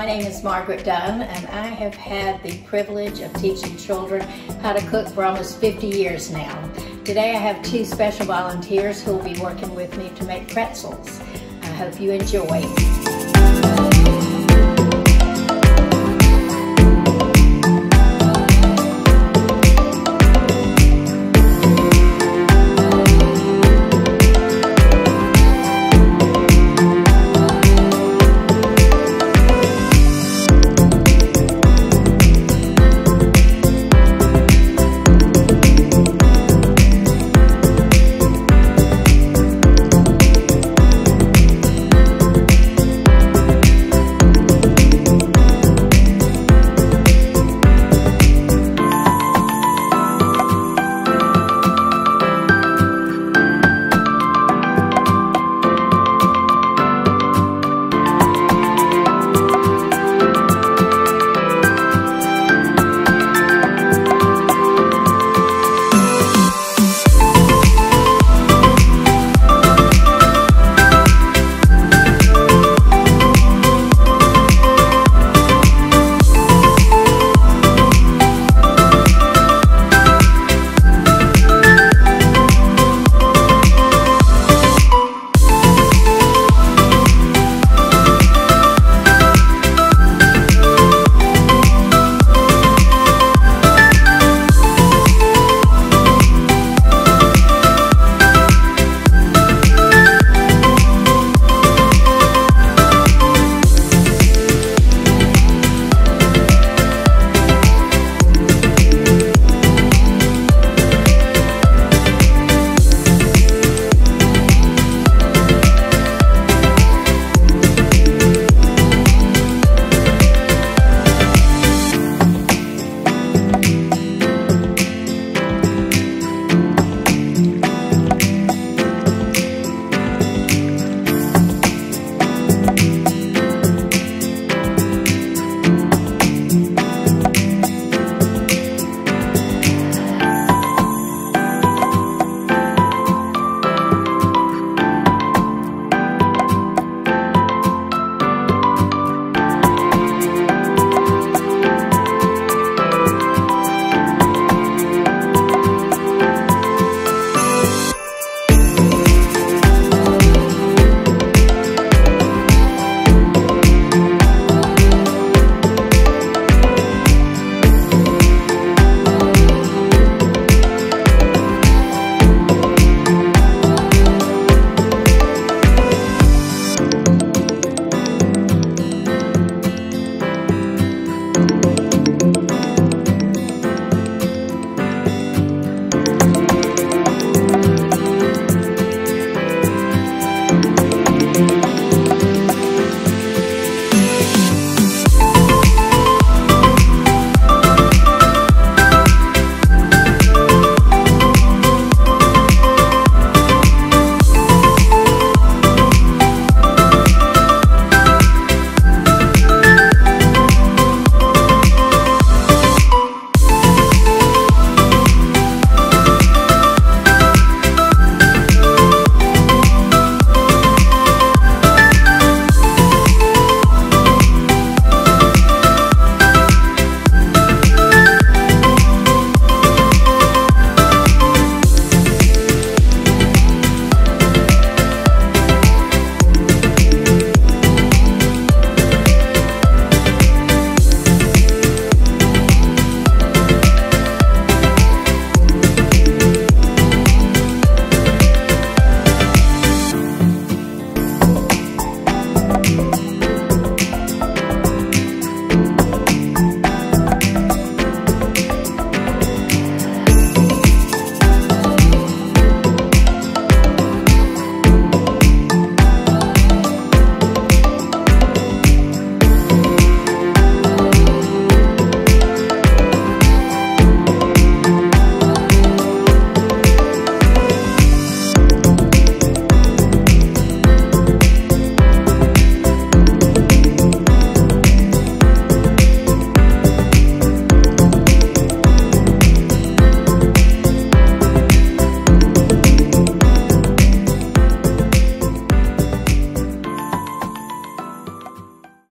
My name is Margaret Dunn, and I have had the privilege of teaching children how to cook for almost 50 years now. Today I have two special volunteers who will be working with me to make pretzels. I hope you enjoy.